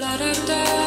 La da da.